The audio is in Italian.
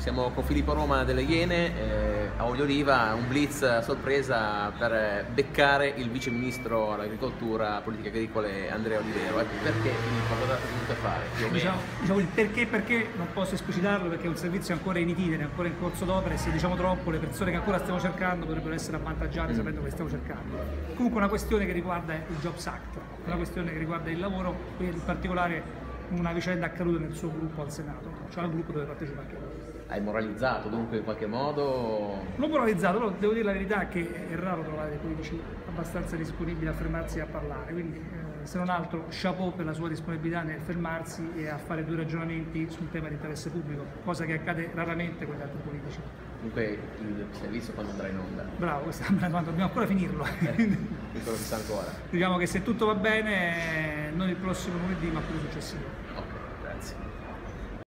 Siamo con Filippo Roma delle Iene eh, a Olio Oliva, un blitz a sorpresa per beccare il vice ministro all'agricoltura, politiche agricole Andrea Olivero. Ecco, perché Filippo cosa è venuto a fare? Diciamo, diciamo il perché perché non posso esplicitarlo perché è un servizio ancora in itinere, ancora in corso d'opera e se diciamo troppo le persone che ancora stiamo cercando potrebbero essere avvantaggiate sapendo che stiamo cercando. Comunque una questione che riguarda il Jobs Act, una questione che riguarda il lavoro e in particolare una vicenda accaduta nel suo gruppo al Senato, cioè al gruppo dove partecipa anche lui. Hai moralizzato dunque in qualche modo? L'ho moralizzato, però devo dire la verità che è raro trovare dei politici abbastanza disponibili a fermarsi e a parlare, quindi eh, se non altro chapeau per la sua disponibilità nel fermarsi e a fare due ragionamenti su un tema di interesse pubblico, cosa che accade raramente con gli altri politici. Dunque il servizio quando andrà in onda? Bravo, questa è una domanda, dobbiamo ancora finirlo. Sa ancora. diciamo che se tutto va bene, non il prossimo lunedì ma quello successivo.